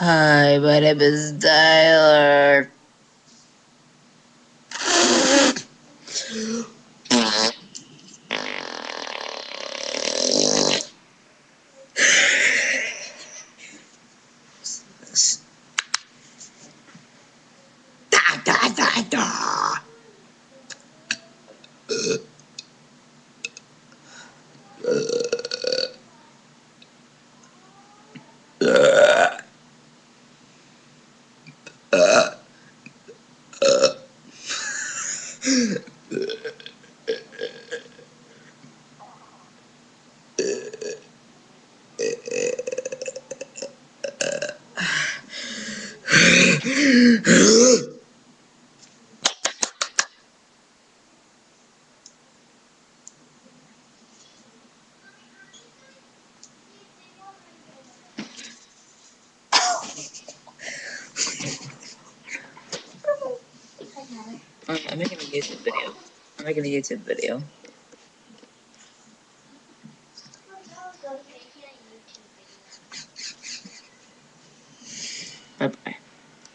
Hi, my name is Tyler. Uh, ああ Thank you. I'm, making a YouTube video. I'm making a YouTube video. I,